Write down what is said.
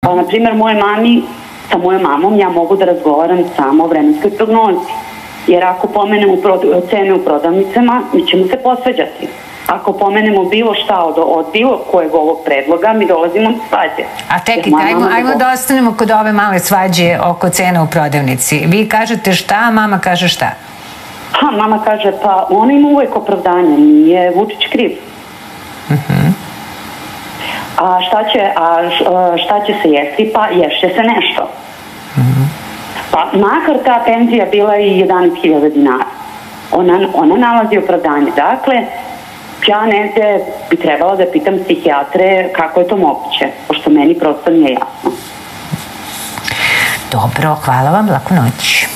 Pa, na primjer, moje mami, sa mojom mamom ja mogu da razgovaram samo o vremenskoj prognozi. Jer ako pomenemo cene u prodavnicama, mi ćemo se posveđati. Ako pomenemo bilo šta od, od bilo kojeg ovog predloga, mi dolazimo do svađe. A moja ajmo, ajmo da ostanemo kod ove male svađe oko cena u prodavnici. Vi kažete šta, a mama kaže šta? Ha, mama kaže, pa ona ima uvek opravdanje, nije Vučić kriv. A šta će, a šta će se jesti? Pa ješće se nešto. Pa makar ta penzija bila i 11.000 dinara. Ona, ona nalazi opravdanje. Dakle, ja negde bi trebala da pitam psihijatre kako je to moguće, pošto meni prosto nije jasno. Dobro, hvala vam, laku noć.